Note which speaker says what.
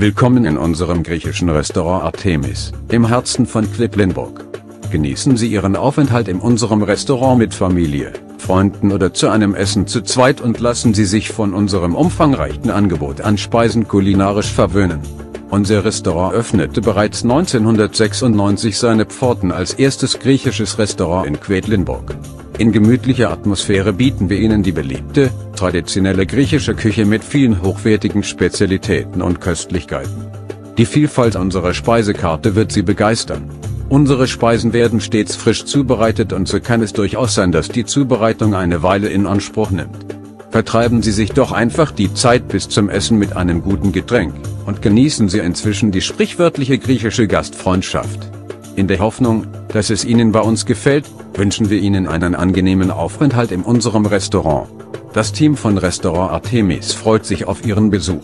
Speaker 1: Willkommen in unserem griechischen Restaurant Artemis, im Herzen von Quedlinburg. Genießen Sie Ihren Aufenthalt in unserem Restaurant mit Familie, Freunden oder zu einem Essen zu zweit und lassen Sie sich von unserem umfangreichen Angebot an Speisen kulinarisch verwöhnen. Unser Restaurant öffnete bereits 1996 seine Pforten als erstes griechisches Restaurant in Quedlinburg. In gemütlicher Atmosphäre bieten wir Ihnen die beliebte, traditionelle griechische Küche mit vielen hochwertigen Spezialitäten und Köstlichkeiten. Die Vielfalt unserer Speisekarte wird Sie begeistern. Unsere Speisen werden stets frisch zubereitet und so kann es durchaus sein, dass die Zubereitung eine Weile in Anspruch nimmt. Vertreiben Sie sich doch einfach die Zeit bis zum Essen mit einem guten Getränk und genießen Sie inzwischen die sprichwörtliche griechische Gastfreundschaft. In der Hoffnung, dass es Ihnen bei uns gefällt, wünschen wir Ihnen einen angenehmen Aufenthalt in unserem Restaurant. Das Team von Restaurant Artemis freut sich auf Ihren Besuch.